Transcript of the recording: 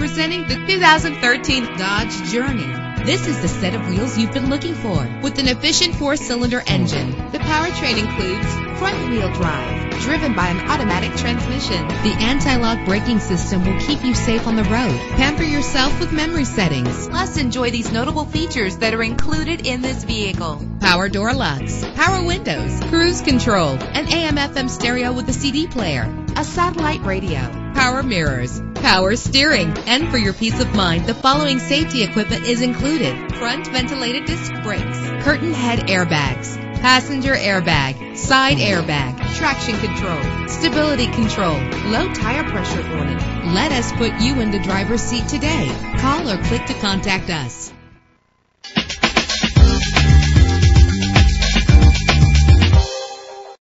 Presenting the 2013 Dodge Journey. This is the set of wheels you've been looking for with an efficient four-cylinder engine. The powertrain includes front-wheel drive driven by an automatic transmission. The anti-lock braking system will keep you safe on the road. Pamper yourself with memory settings. Plus, enjoy these notable features that are included in this vehicle. Power door locks, power windows, cruise control, an AM-FM stereo with a CD player, a satellite radio, power mirrors, power steering. And for your peace of mind, the following safety equipment is included. Front ventilated disc brakes, curtain head airbags, passenger airbag, side airbag, traction control, stability control, low tire pressure warning. Let us put you in the driver's seat today. Call or click to contact us.